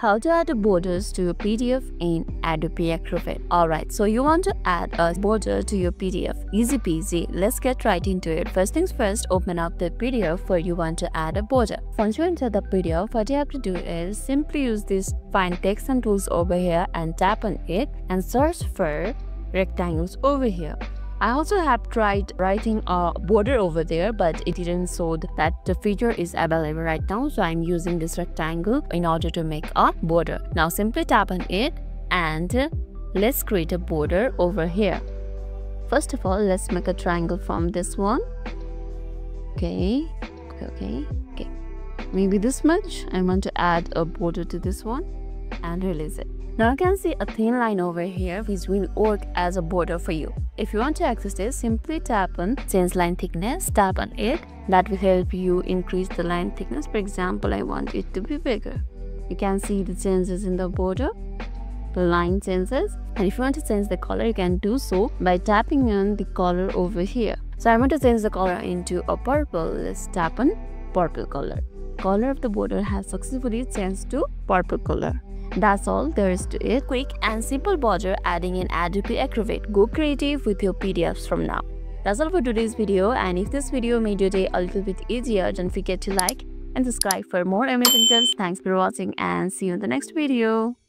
how to add a borders to your PDF in Adobe Acrobat. Alright, so you want to add a border to your PDF. Easy peasy. Let's get right into it. First things first, open up the PDF where you want to add a border. Once you enter the PDF, what you have to do is simply use this find text and tools over here and tap on it and search for rectangles over here. I also have tried writing a border over there but it didn't show that the feature is available right now so I'm using this rectangle in order to make a border. Now simply tap on it and let's create a border over here. First of all let's make a triangle from this one. Okay, okay, okay. Maybe this much. I want to add a border to this one and release it. Now you can see a thin line over here which will work as a border for you. If you want to access this, simply tap on change line thickness, tap on it. That will help you increase the line thickness. For example, I want it to be bigger. You can see the changes in the border, the line changes. And if you want to change the color, you can do so by tapping on the color over here. So I want to change the color into a purple. Let's tap on purple color. Color of the border has successfully changed to purple color. That's all there is to it. Quick and simple border adding in Adobe Acrobat. Go creative with your PDFs from now. That's all for today's video and if this video made your day a little bit easier don't forget to like and subscribe for more amazing tips. Thanks for watching and see you in the next video.